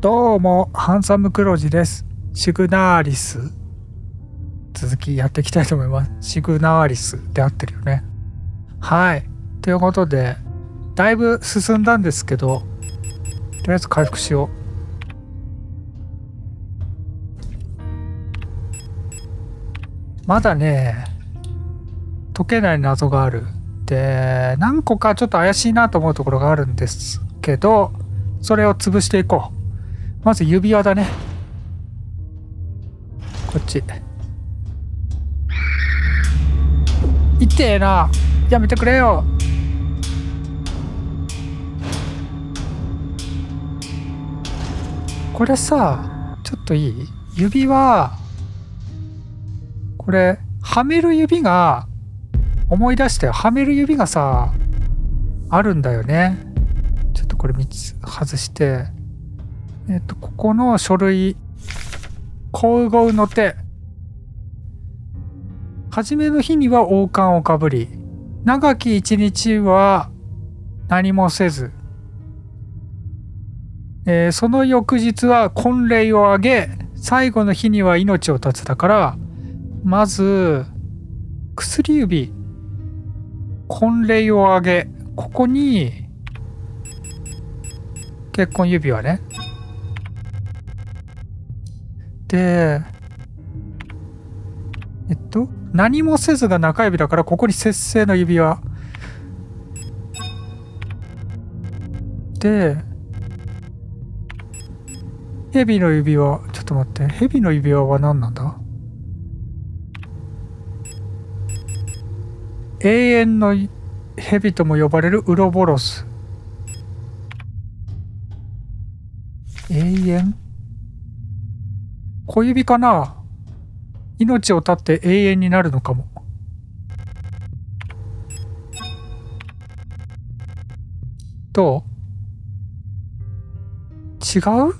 どうも、ハンサムクロジです。シグナーリス。続きやっていきたいと思います。シグナーリスで合ってるよね。はい。ということで、だいぶ進んだんですけど、とりあえず回復しよう。まだね、解けない謎がある。で、何個かちょっと怪しいなと思うところがあるんですけど、それを潰していこう。まず指輪だね。こっち。痛えな。やめてくれよ。これさちょっといい？指輪。これはめる指が思い出してはめる指がさあるんだよね。ちょっとこれ3つ外して。えっと、ここの書類、皇后の手。初めの日には王冠をかぶり、長き一日は何もせず、えー、その翌日は婚礼を挙げ、最後の日には命を絶つだから、まず、薬指、婚礼を挙げ、ここに、結婚指輪ね。で、えっと、何もせずが中指だから、ここに節制の指輪。で、蛇の指輪、ちょっと待って、蛇の指輪は何なんだ？永遠の蛇とも呼ばれるウロボロス。永遠？小指かな？命を絶って永遠になるのかも。どう？違う？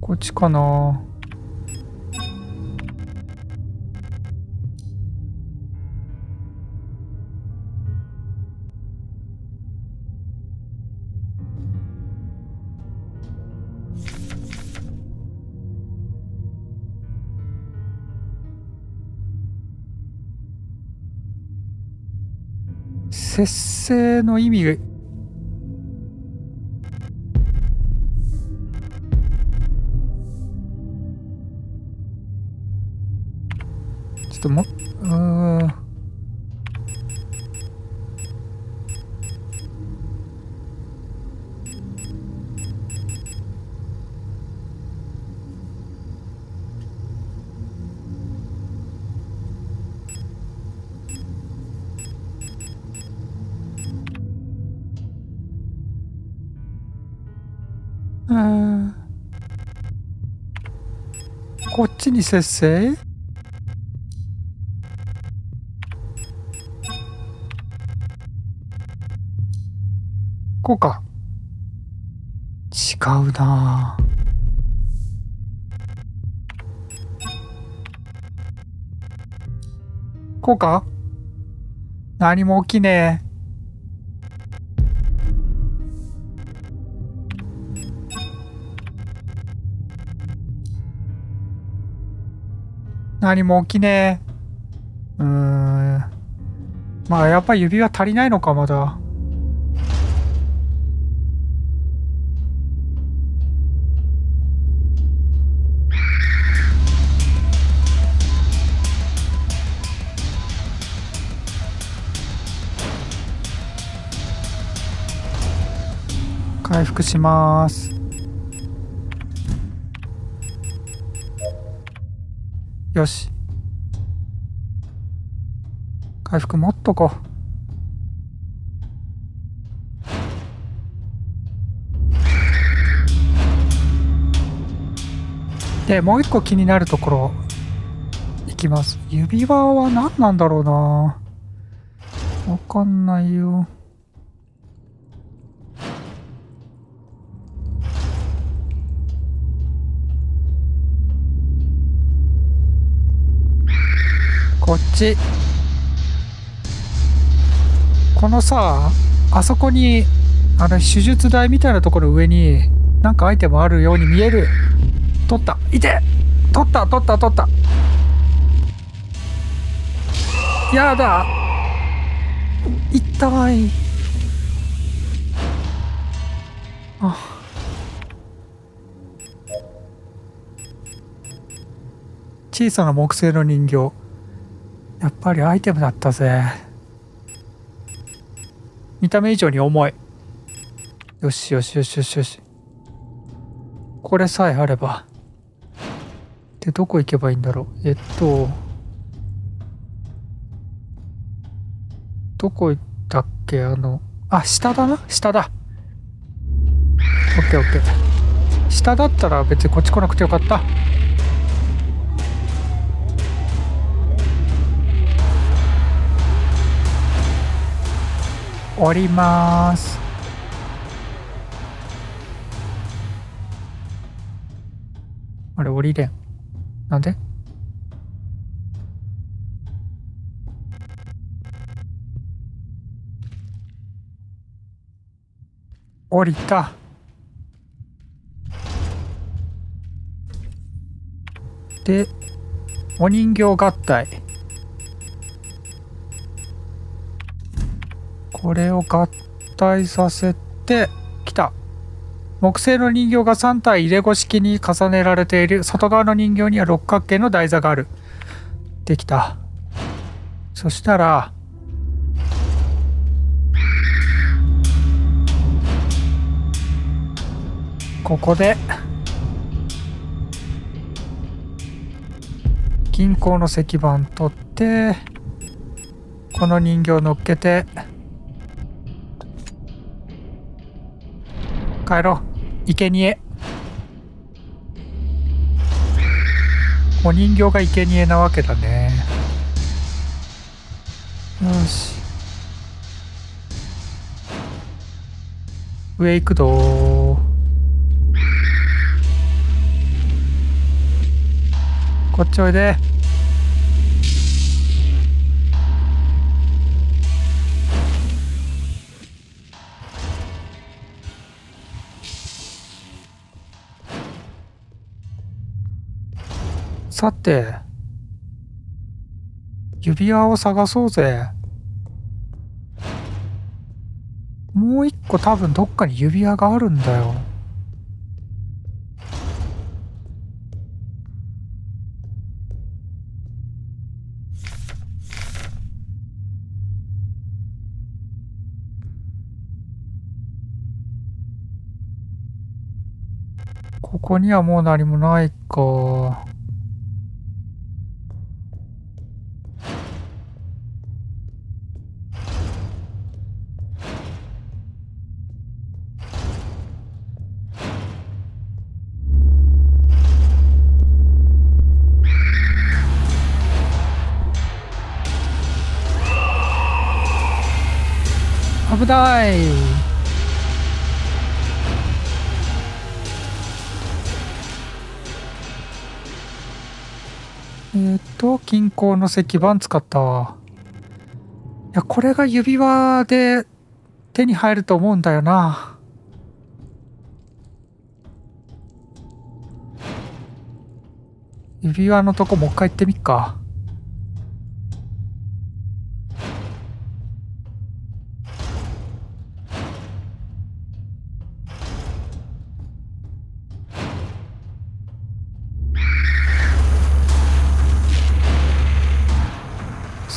こっちかな？節制の意味。がちょっともこっちに節制こうか。違うな。こうか。何も起きねえ。何も起きねえ。うーん。まあやっぱり指輪足りないのかまだ。回復します。よし。回復持っとこう。で、もう一個気になるところ、いきます。指輪は何なんだろうなわかんないよ。こっち。このさあそこにあの手術台みたいなところ上になんかアイテムあるように見える。取った。いて。取った取った取った。やだ。いったわい。あ。小さな木製の人形。やっぱりアイテムだったぜ。見た目以上に重い。よしよしよしよしよし。これさえあれば。でどこ行けばいいんだろう？えっと。どこ行ったっけ？あのあ下だな？下だ。オッケーオッケー。下だったら別にこっち来なくてよかった。降ります。あれ降りれん。なんで？降りた。でお人形合体。これを合体させてきた。木製の人形が3体入れ子式に重ねられている外側の人形には六角形の台座がある。できた。そしたらここで銀行の石板取ってこの人形乗っけて帰ろう。生贄お人形が生贄なわけだね。よし。上行くどこっちおいで。さて指輪を探そうぜもう一個多分どっかに指輪があるんだよここにはもう何もないか。危ない。えっ、と金庫の石板使ったわ。いやこれが指輪で手に入ると思うんだよな。指輪のとこもう一回行ってみっか。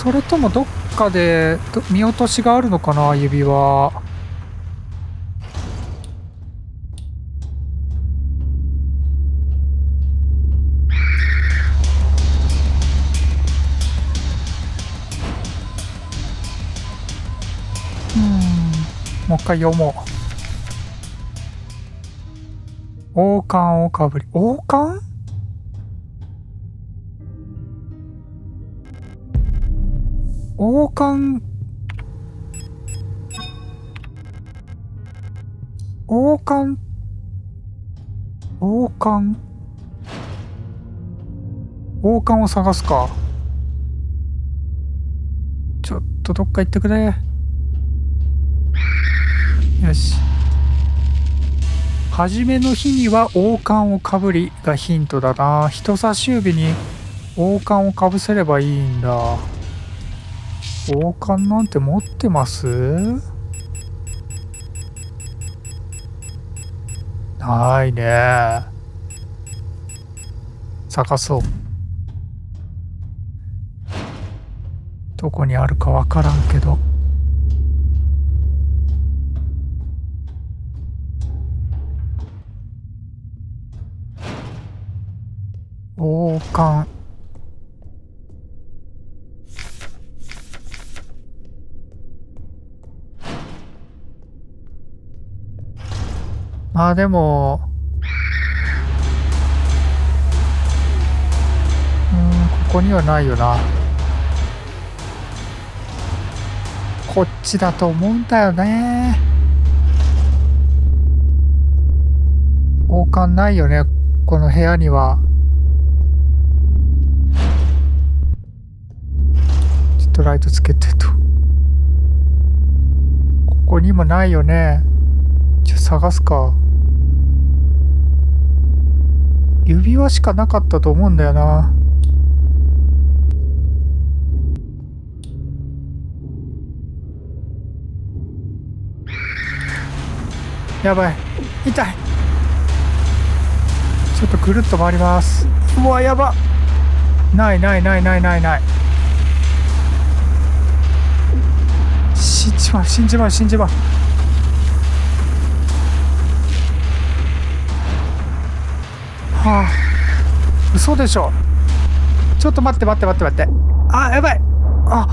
それともどっかで見落としがあるのかな指輪。うん。もう一回読もう。王冠をかぶり王冠？王冠。王冠。王冠。王冠を探すか。ちょっとどっか行ってくれ。よし。初めの日には王冠をかぶりがヒントだな。人差し指に王冠をかぶせればいいんだ。王冠なんて持ってます？ないね。探そう。どこにあるかわからんけど。王冠まあでもうんここにはないよな。こっちだと思うんだよね。王冠ないよね。この部屋には。ちょっとライトつけてと。ここにもないよね。ちょ探すか。指輪しかなかったと思うんだよな。やばい。痛い。ちょっとぐるっと回ります。うわやば。ないないないないないない。死んじまう死んじまう死んじまう。はあ。嘘でしょ。ちょっと待って待って待って待って。あやばい。あ。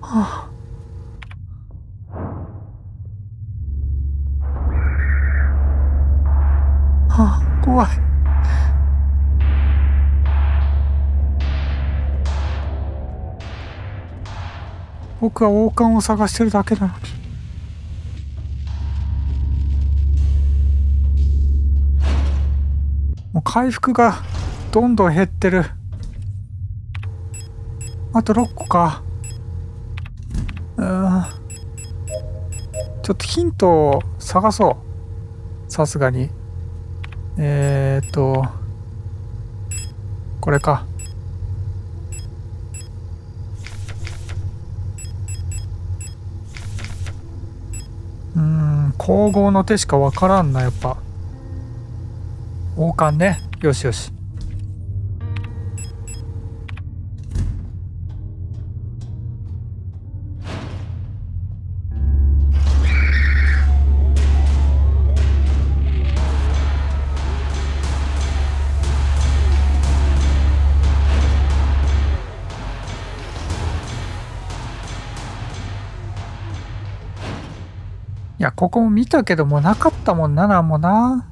はあ。はあ怖い。僕は王冠を探してるだけなのに。回復がどんどん減ってる。あと6個か。うん。ちょっとヒントを探そう。さすがに。えー、っとこれか。うん皇后の手しかわからんなやっぱ。王冠ねよしよしいや、ここも見たけどもなかったもんな、なんもな。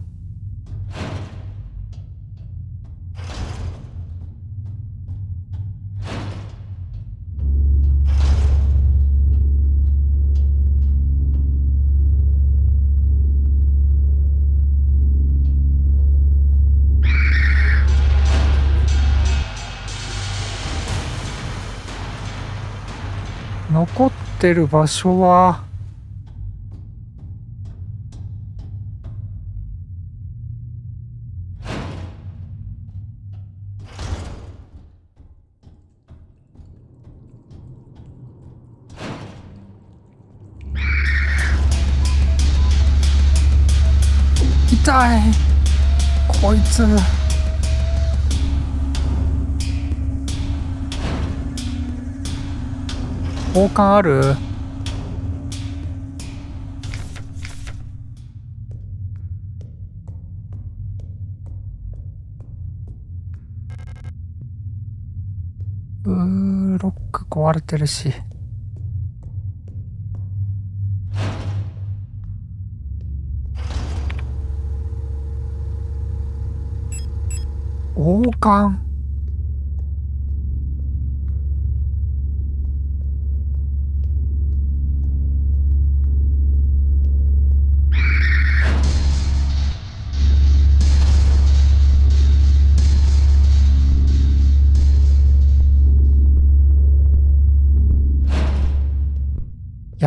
残ってる場所は。痛い。こいつ。交換ある？うーロック壊れてるし。王冠？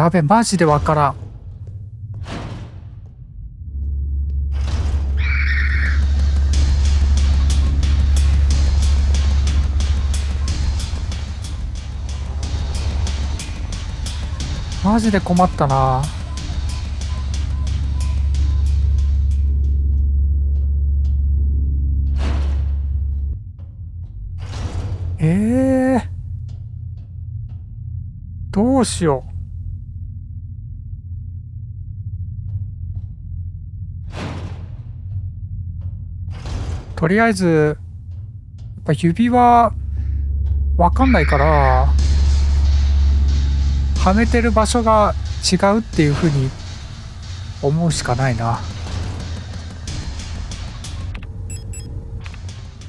やべマジでわからん。マジで困ったな。ええー、どうしよう。とりあえずやっぱ指輪わかんないからはめてる場所が違うっていうふうに思うしかないな。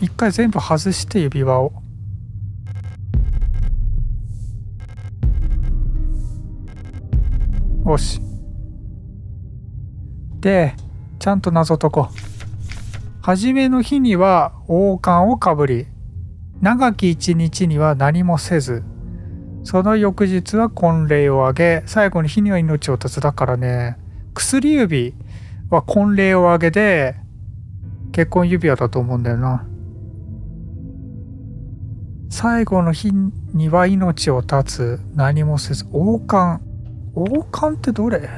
一回全部外して指輪を。よし。でちゃんと謎解こう。初めの日には王冠をかぶり長き一日には何もせずその翌日は婚礼を挙げ、最後に火には命を絶つだからね、薬指は婚礼を挙げで、結婚指輪だと思うんだよな。最後の日には命を絶つ、何もせず、王冠。王冠ってどれ？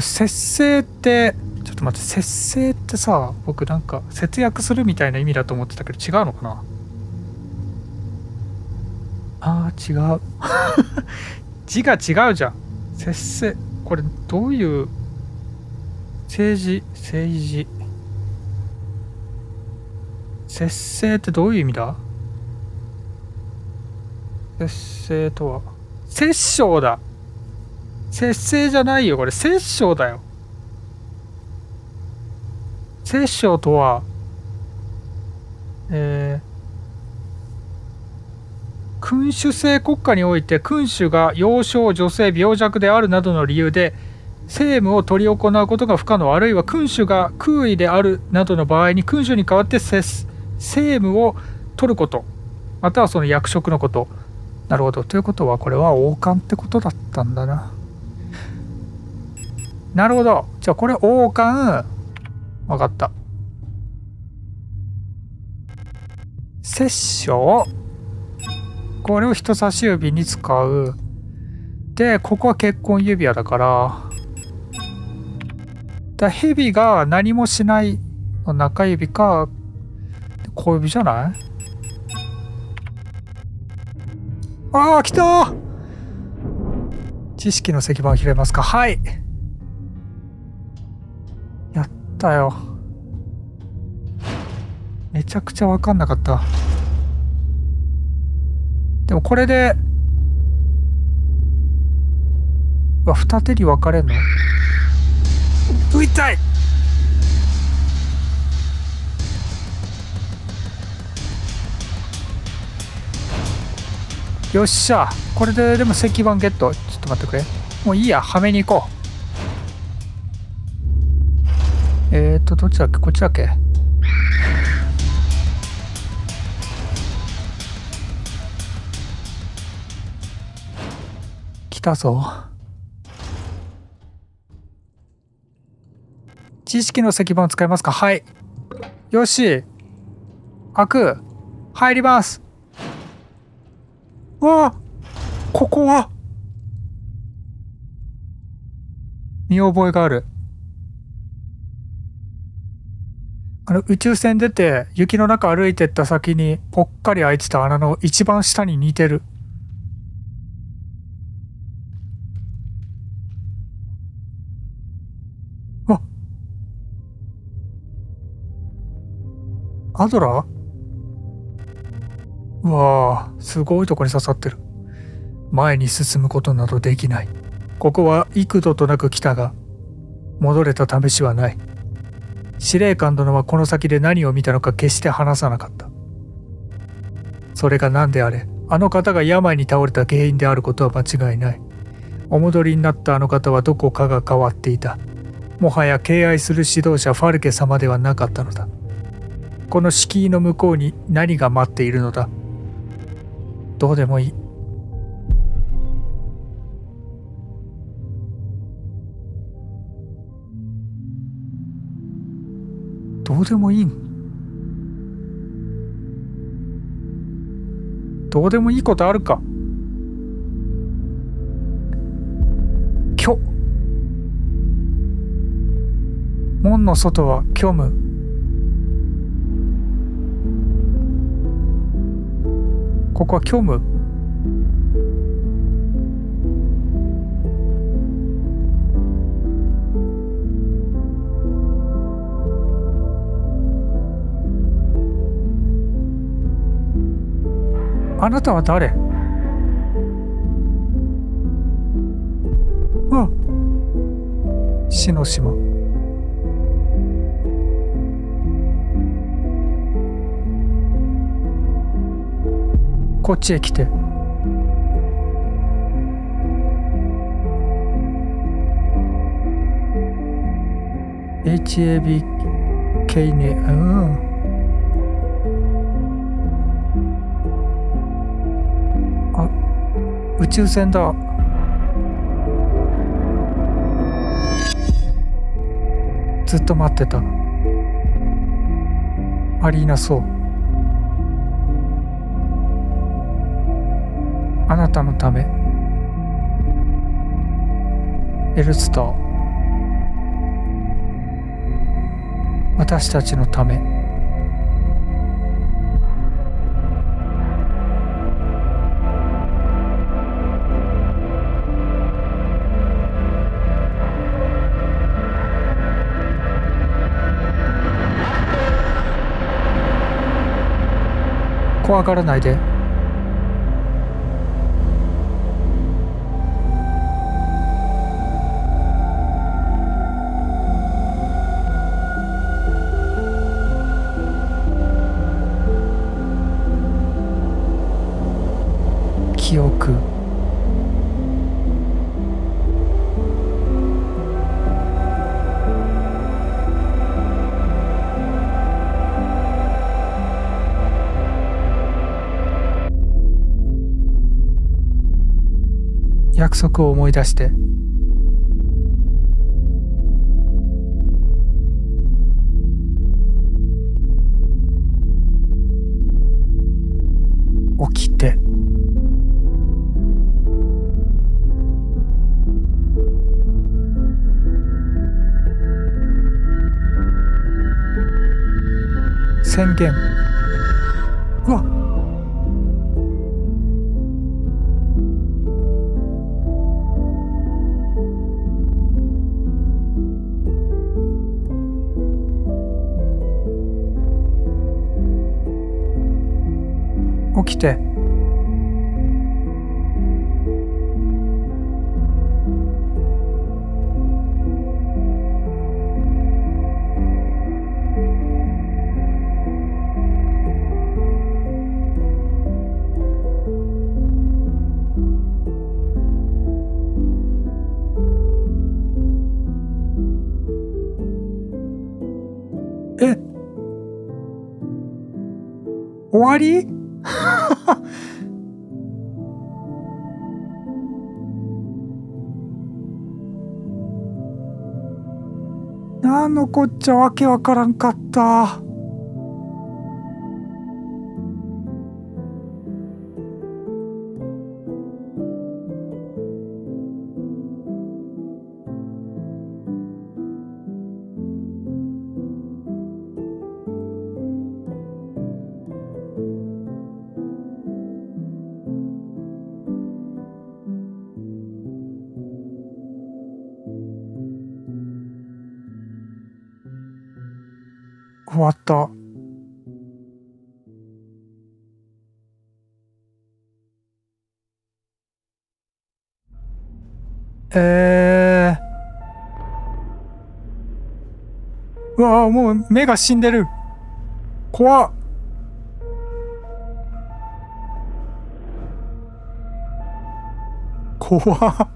節制ってちょっと待って節制ってさ僕なんか節約するみたいな意味だと思ってたけど違うのかな？あー違う。字が違うじゃん。節制。これどういう政治政治。節制ってどういう意味だ？節制とは。摂政だ。節制じゃないよ。これ摂政だよ。摂政とは、えー、君主制国家において君主が幼少女性病弱であるなどの理由で政務を執り行うことが不可能あるいは君主が空位であるなどの場合に君主に代わって政務を取ること。またはその役職のこと。なるほど。ということはこれは王冠ってことだったんだな。なるほどじゃあこれ王冠わかった。殺生これを人差し指に使う。で、ここは結婚指輪だから。だ蛇が何もしないの中指か、小指じゃない？ああ、来た知識の石板を開ますか？はい。ったよ。めちゃくちゃ分かんなかった。でもこれでうわ二手に分かれんの？う痛い！よっしゃ。これででも石板ゲット。ちょっと待ってくれ。もういいや。はめに行こう。えっ、ー、と、どっちだっけこっちだっけ？来たぞ。知識の石板を使いますか？はい。よし。開く。入ります。わあここは見覚えがある。あの宇宙船出て雪の中歩いてった先にぽっかり開いてた穴の一番下に似てる。わアドラー？うわあすごいとこに刺さってる。前に進むことなどできない。ここは幾度となく来たが戻れた試しはない。司令官殿はこの先で何を見たのか決して話さなかった。それが何であれあの方が病に倒れた原因であることは間違いない。お戻りになったあの方はどこかが変わっていた。もはや敬愛する指導者ファルケ様ではなかったのだ。この敷居の向こうに何が待っているのだ。どうでもいい。うでもいいどうでもいいことあるか。虚門の外は虚無。ここは虚無。あなたは誰？あ。死の島こっちへ来て「HABK ね。うん」宇宙船だ。ずっと待ってた。アリーナそう。あなたのため。エルスター。私たちのため。怖がらないで。束を思い出して。起きて。宣言。終わり？なんのこっちゃわけわからんかった。終わった。えー。うわあ、もう目が死んでる。怖っ。怖っ。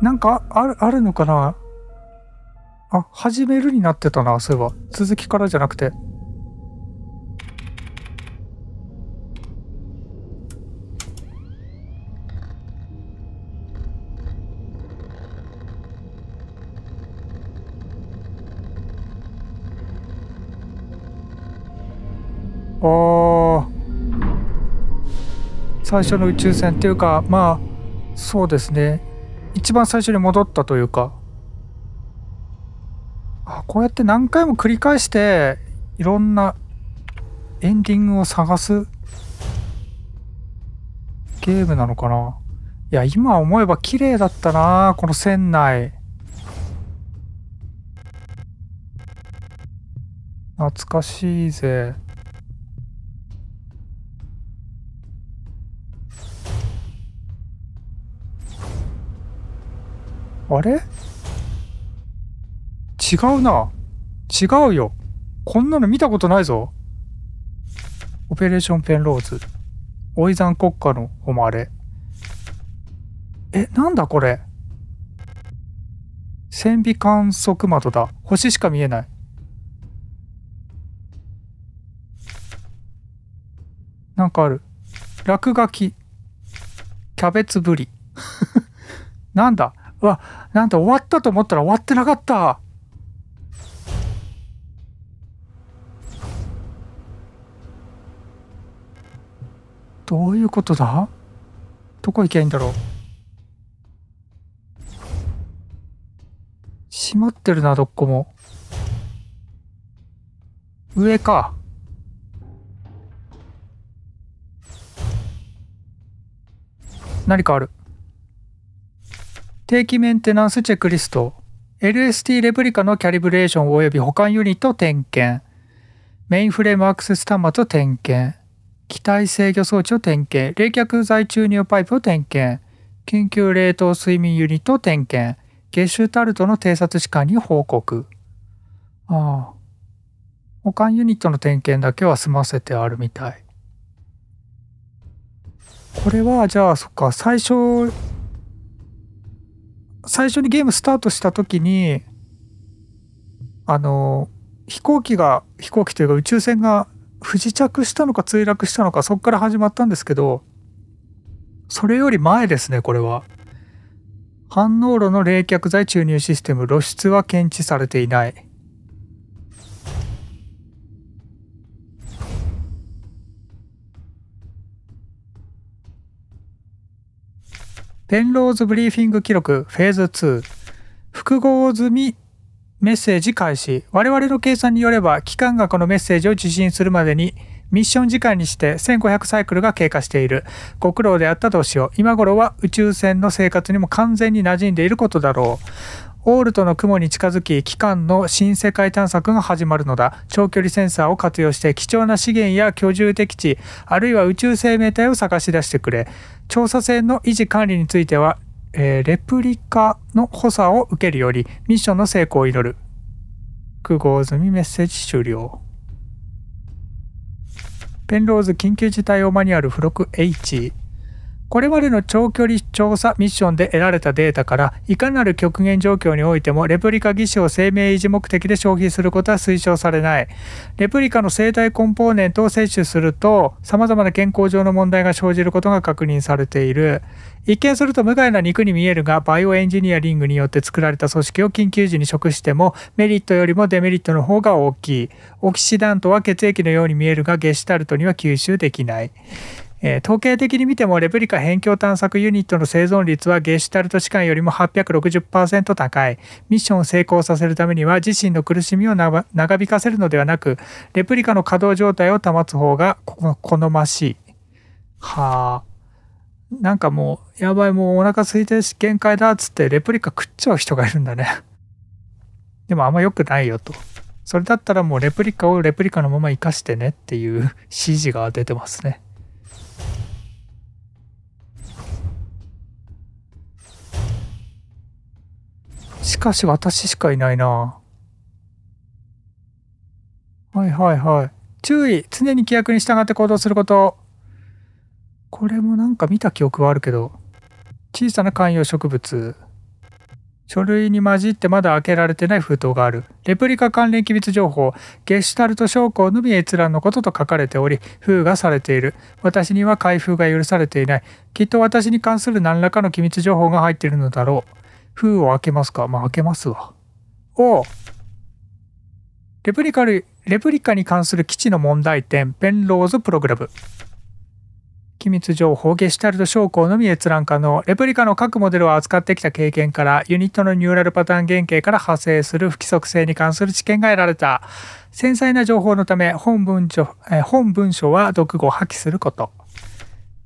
なんかあるあるのかな？あ、始めるになってたな、そういえば。続きからじゃなくて。ああ最初の宇宙船っていうかまあそうですね一番最初に戻ったというかこうやって何回も繰り返していろんなエンディングを探すゲームなのかな。いや今思えば綺麗だったなこの船内。懐かしいぜ。あれ？違うな。違うよ。こんなの見たことないぞ。オペレーションペンローズ。オイザン国家の誉れ。え、なんだこれ。線尾観測窓だ。星しか見えない。なんかある。落書き。キャベツぶり。なんだうわ、なんだ終わったと思ったら終わってなかった。どういうことだ？どこ行けばいいんだろう？閉まってるな、どこも。上か。何かある。定期メンテナンスチェックリスト LST レプリカのキャリブレーション及び保管ユニット点検メインフレームアクセス端末点検機体制御装置を点検。冷却剤注入パイプを点検。緊急冷凍睡眠ユニットを点検。月収タルトの偵察士官に報告。ああ。保管ユニットの点検だけは済ませてあるみたい。これはじゃあそっか。最初最初にゲームスタートした時にあの飛行機が飛行機というか宇宙船が不時着したのか墜落したのかそこから始まったんですけどそれより前ですねこれは。反応炉の冷却剤注入システム露出は検知されていない。ペンローズブリーフィング記録フェーズ2複合済みメッセージ開始我々の計算によれば機関がこのメッセージを受信するまでにミッション時間にして1500サイクルが経過している。ご苦労であったとしよう。今頃は宇宙船の生活にも完全に馴染んでいることだろう。オールトの雲に近づき、機関の新世界探索が始まるのだ。長距離センサーを活用して貴重な資源や居住的地、あるいは宇宙生命体を探し出してくれ。調査船の維持管理については、えー、レプリカの補佐を受けるよりミッションの成功を祈る。複合済みメッセージ終了。ペンローズ緊急事態用マニュアル付録 H。これまでの長距離調査ミッションで得られたデータからいかなる極限状況においてもレプリカ技師を生命維持目的で消費することは推奨されない。レプリカの生体コンポーネントを摂取すると様々な健康上の問題が生じることが確認されている。一見すると無害な肉に見えるがバイオエンジニアリングによって作られた組織を緊急時に食してもメリットよりもデメリットの方が大きい。オキシダントは血液のように見えるがゲシュタルトには吸収できない。えー、統計的に見てもレプリカ辺境探索ユニットの生存率はゲシュタルト士官よりも860%高い。ミッションを成功させるためには自身の苦しみを長引かせるのではなく、レプリカの稼働状態を保つ方が好ましい。はあ。なんかもう、やばいもうお腹空いてし限界だっつってレプリカ食っちゃう人がいるんだね。でもあんま良くないよと。それだったらもうレプリカをレプリカのまま生かしてねっていう指示が出てますね。しかし私しかいないな。はいはいはい。注意常に規約に従って行動すること。これもなんか見た記憶はあるけど。小さな観葉植物。書類に混じってまだ開けられてない封筒がある。レプリカ関連機密情報、ゲシュタルト証拠のみ閲覧のことと書かれており、封がされている。私には開封が許されていない。きっと私に関する何らかの機密情報が入っているのだろう。封を開けますか？まあ開けますわ。おレプリカレプリカに関する基地の問題点、ペンローズプログラム。機密情報ゲシュタルト証拠のみ閲覧可能。レプリカの各モデルを扱ってきた経験からユニットのニューラルパターン原型から派生する不規則性に関する知見が得られた。繊細な情報のため本文書え本文書は読後破棄すること。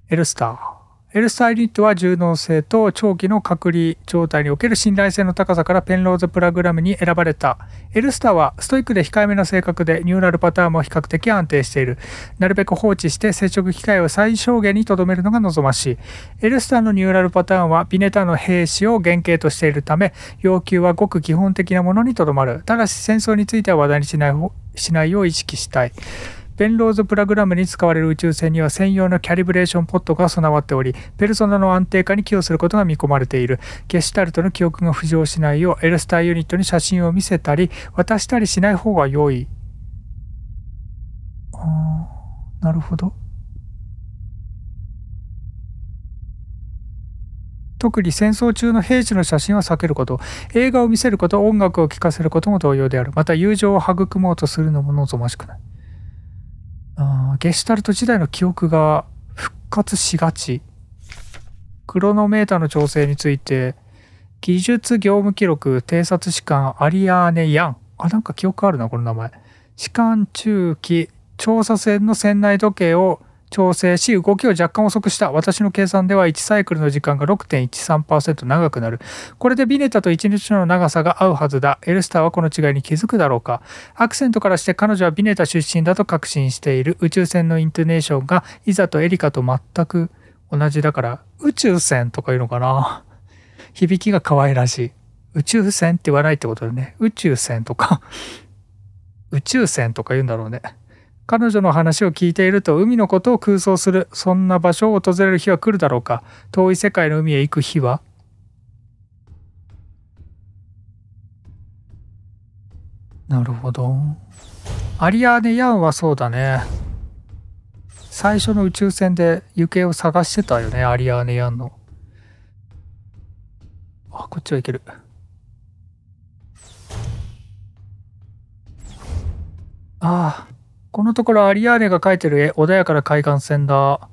エルスター。エルスターユニットは柔軟性と長期の隔離状態における信頼性の高さからペンローズプログラムに選ばれた。エルスターはストイックで控えめな性格でニューラルパターンも比較的安定している。なるべく放置して接触機会を最小限に留めるのが望ましい。エルスターのニューラルパターンはビネタの兵士を原型としているため、要求はごく基本的なものにとどまる。ただし戦争については話題にしないしないよう意識したい。ペンローズプログラムに使われる宇宙船には専用のキャリブレーションポットが備わっており、ペルソナの安定化に寄与することが見込まれている。ゲシュタルトの記憶が浮上しないよう、エルスターユニットに写真を見せたり、渡したりしない方が良い。ああ、なるほど。特に戦争中の兵士の写真は避けること、映画を見せること、音楽を聴かせることも同様である。また友情を育もうとするのも望ましくない。あゲシュタルト時代の記憶が復活しがち。クロノメーターの調整について、技術業務記録偵察士官アリアーネ・ヤン。あ、なんか記憶あるな、この名前。士官中期調査船の船内時計を調整し動きを若干遅くした。私の計算では1サイクルの時間が6.13%長くなる。これでビネタと1日の長さが合うはずだ。エルスターはこの違いに気づくだろうか。アクセントからして彼女はビネタ出身だと確信している。宇宙船のイントネーションがいざとエリカと全く同じだから宇宙船とかいうのかな。響きが可愛らしい。宇宙船って言わないってことだね。宇宙船とか。宇宙船とか言うんだろうね。彼女の話を聞いていると海のことを空想する。そんな場所を訪れる日は来るだろうか。遠い世界の海へ行く日は？なるほど。アリアーネ・ヤンはそうだね。最初の宇宙船で行方を探してたよねアリアーネ・ヤンの。あこっちは行ける。ああ。このところアリアーネが描いてる絵、穏やかな海岸線だ。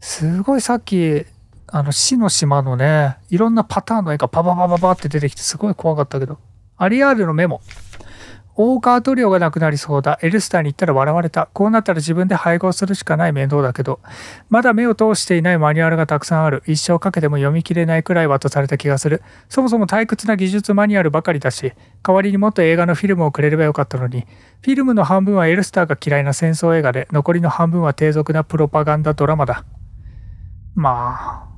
すごいさっき、あの、死の島のね、いろんなパターンの絵がパパパパパって出てきてすごい怖かったけど。アリアーネのメモ。大川塗料がなくなりそうだ。エルスターに行ったら笑われた。こうなったら自分で配合するしかない面倒だけど。まだ目を通していないマニュアルがたくさんある。一生かけても読み切れないくらい渡された気がする。そもそも退屈な技術マニュアルばかりだし、代わりにもっと映画のフィルムをくれればよかったのに。フィルムの半分はエルスターが嫌いな戦争映画で、残りの半分は低俗なプロパガンダドラマだ。まあ、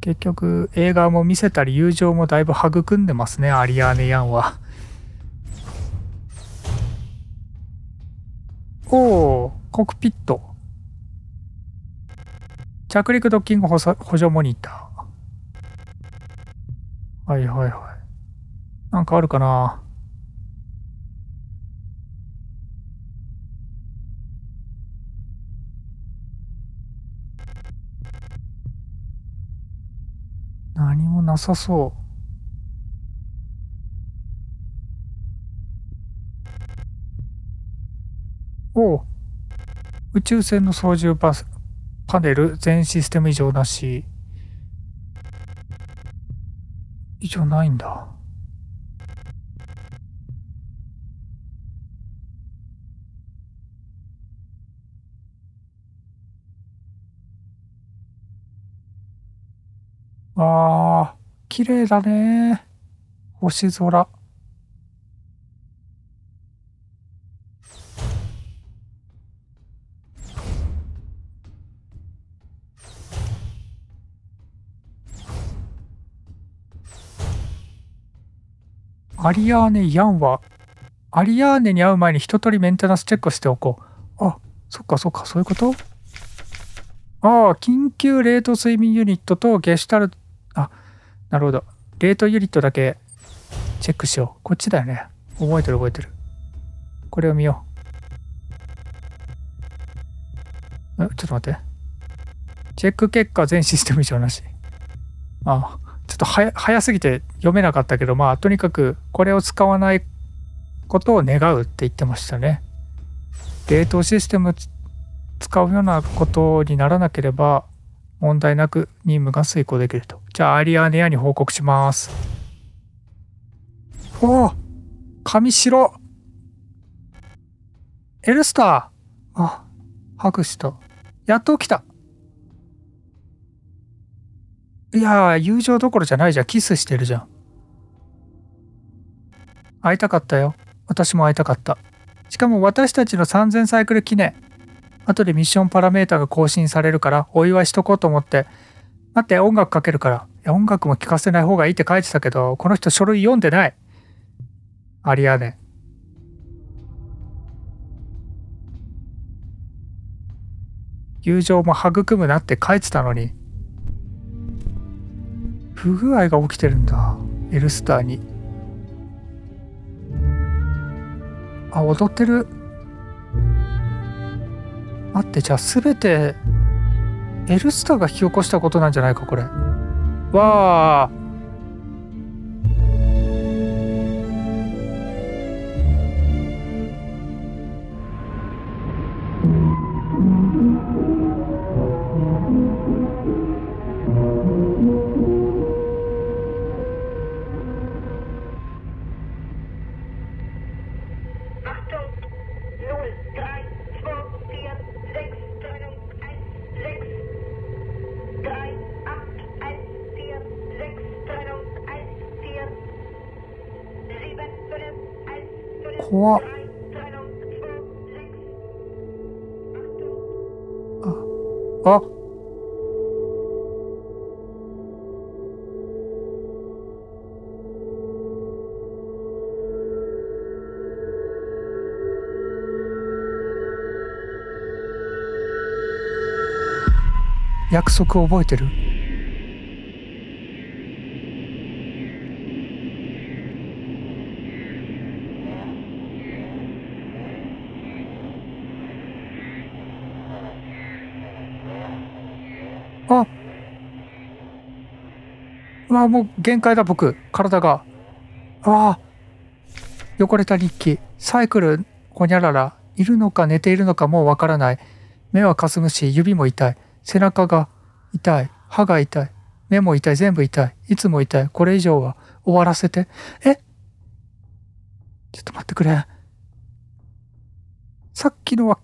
結局映画も見せたり友情もだいぶ育んでますね、アリアーネ・ヤンは。おお、コックピット。着陸ドッキング補助モニター。はいはいはい。なんかあるかな何もなさそう。お宇宙船の操縦パパネル全システム異常なし。異常ないんだ。あー綺麗だね星空。アリアーネ・ヤンは、アリアーネに会う前に一通りメンテナンスチェックしておこう。あ、そっかそっか、そういうこと？ああ、緊急冷凍睡眠ユニットとゲシュタルト、あ、なるほど。冷凍ユニットだけチェックしよう。こっちだよね。覚えてる覚えてる。これを見よう。えちょっと待って。チェック結果全システム以上なし。あちょっと早すぎて読めなかったけどまあとにかくこれを使わないことを願うって言ってましたね冷凍システム使うようなことにならなければ問題なく任務が遂行できると。じゃあアリアネアに報告します。おお髪白エルスターあ、ハグした。やっと起きた。いや友情どころじゃないじゃん。キスしてるじゃん。会いたかったよ。私も会いたかった。しかも私たちの3000サイクル記念。後でミッションパラメータが更新されるからお祝いしとこうと思って、待って音楽かけるから。いや音楽も聴かせない方がいいって書いてたけど、この人書類読んでない。アリアネ。友情も育むなって書いてたのに。不具合が起きてるんだ。エルスターに。あ、踊ってる。待ってじゃあ全てエルスターが引き起こしたことなんじゃないかこれわあ約束覚えてる？あ。うわもう限界だ僕。体が。ああ。汚れた日記。サイクルほにゃらら。いるのか寝ているのかもうわからない。目はかすむし指も痛い。背中が痛い歯が痛い目も痛い全部痛いいつも痛いこれ以上は終わらせて。え？ちょっと待ってくれ。さっきのは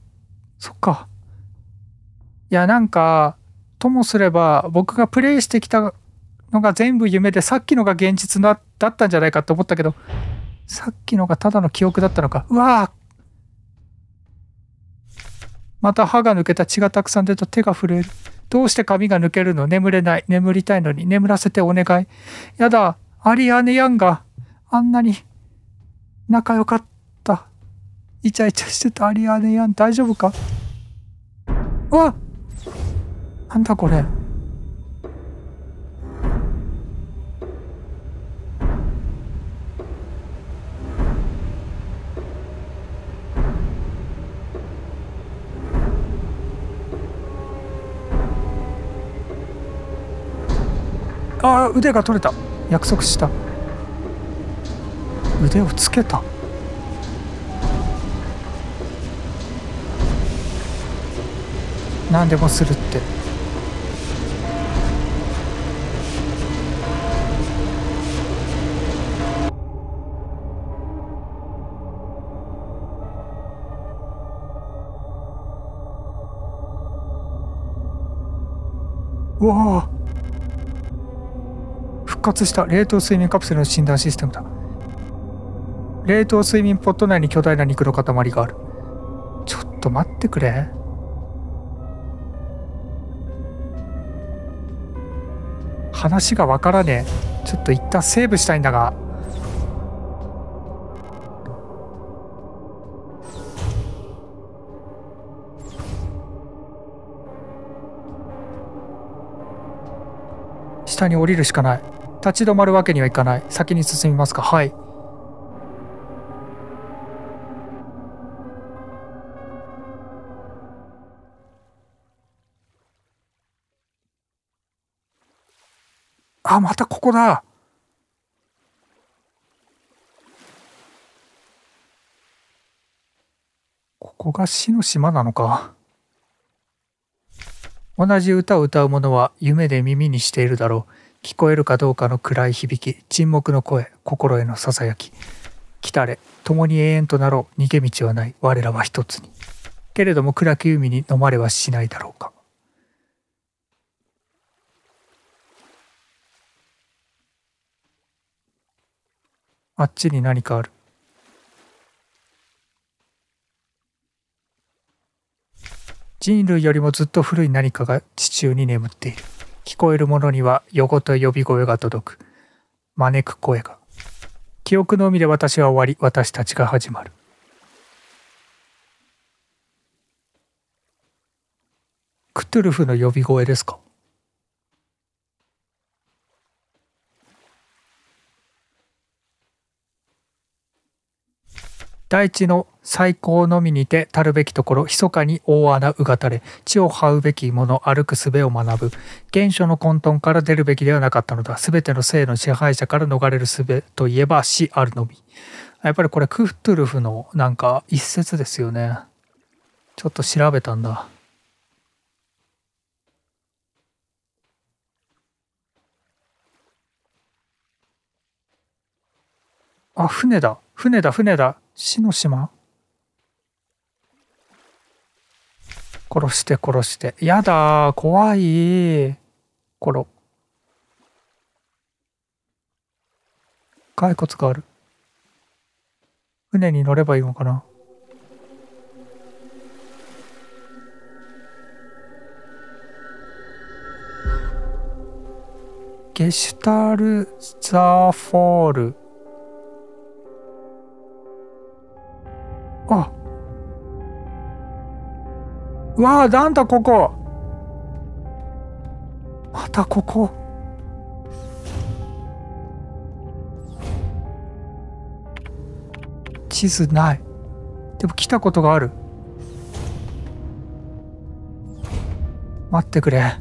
そっか。いやなんかともすれば僕がプレイしてきたのが全部夢でさっきのが現実だったんじゃないかと思ったけどさっきのがただの記憶だったのか。うわまた歯が抜けた血がたくさん出た手が震える。どうして髪が抜けるの？眠れない。眠りたいのに。眠らせてお願い。やだ。アリアネ・ヤンがあんなに仲良かった。イチャイチャしてたアリアネ・ヤン。大丈夫か？うわっ！なんだこれ？腕が取れた。約束した。腕をつけた。何でもするって。わ復活した冷凍睡眠カプセルの診断システムだ。冷凍睡眠ポット内に巨大な肉の塊がある。ちょっと待ってくれ。話がわからねえ。ちょっと一旦セーブしたいんだが。下に降りるしかない。立ち止まるわけにはいかない。先に進みますか。はい。あまたここだ。ここが死の島なのか。同じ歌を歌う者は夢で耳にしているだろう。聞こえるかどうかの暗い響き沈黙の声心へのささやき。来たれ共に永遠となろう。逃げ道はない。我らは一つに。けれども暗き海に飲まれはしないだろうか。あっちに何かある。人類よりもずっと古い何かが地中に眠っている。聞こえる者には横と呼び声が届く。招く声が。記憶の海で私は終わり私たちが始まる。クトゥルフの呼び声ですか？大地の最高のみにてたるべきところ密かに大穴うがたれ地を這うべきもの歩く術を学ぶ。原初の混沌から出るべきではなかったのだ。全ての性の支配者から逃れる術といえば死あるのみ。やっぱりこれクフトゥルフのなんか一節ですよね。ちょっと調べたんだ。あ船だ。船だ船だ。死の島？殺して殺して。やだ怖い。コロ。骸骨がある。船に乗ればいいのかな？ゲシュタルザフォール。あ。わあなんだここ。またここ。地図ない。でも来たことがある。待ってくれ。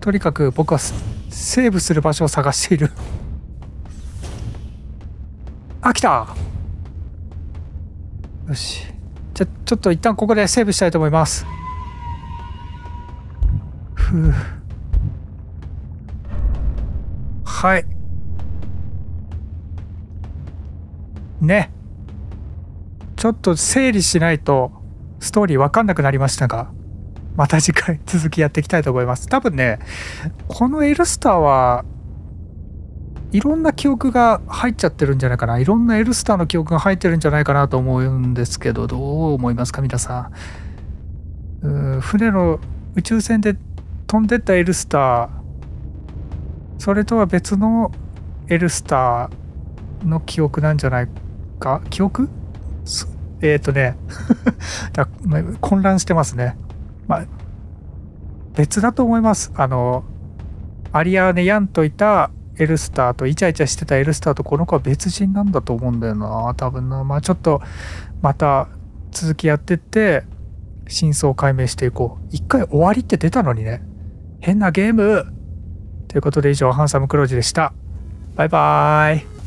とにかく僕はセーブする場所を探している。あ来た。よし。じゃちょっと一旦ここでセーブしたいと思います。ふう。はい。ね。ちょっと整理しないとストーリー分かんなくなりましたがまた次回続きやっていきたいと思います。多分ねこのエルスターはいろんな記憶が入っちゃってるんじゃないかな。いろんなエルスターの記憶が入ってるんじゃないかなと思うんですけどどう思いますか皆さん。船の宇宙船で飛んでったエルスター。それとは別のエルスターの記憶なんじゃないか？記憶？えっ、ー、とね。混乱してますね。まあ別だと思います。あのアリアーネ・ヤンといたエルスターとイチャイチャしてたエルスターとこの子は別人なんだと思うんだよな。多分な。まあちょっとまた続きやってって真相を解明していこう。一回終わりって出たのにね。変なゲーム。ということで以上ハンサムクロージでした。バイバーイ。